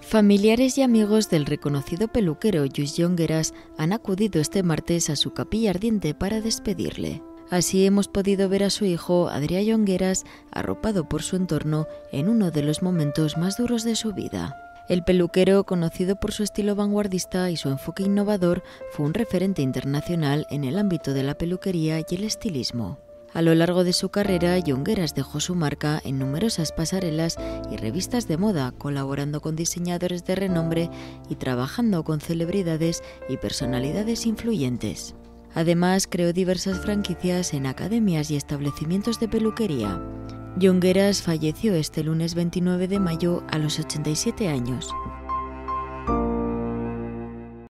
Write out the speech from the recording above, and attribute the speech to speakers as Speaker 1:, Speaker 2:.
Speaker 1: Familiares y amigos del reconocido peluquero Lluís Jongueras han acudido este martes a su capilla ardiente para despedirle. Así hemos podido ver a su hijo, Adrián Jongueras, arropado por su entorno en uno de los momentos más duros de su vida. El peluquero, conocido por su estilo vanguardista y su enfoque innovador, fue un referente internacional en el ámbito de la peluquería y el estilismo. A lo largo de su carrera, Jongueras dejó su marca en numerosas pasarelas y revistas de moda, colaborando con diseñadores de renombre y trabajando con celebridades y personalidades influyentes. Además, creó diversas franquicias en academias y establecimientos de peluquería. Jongueras falleció este lunes 29 de mayo a los 87 años.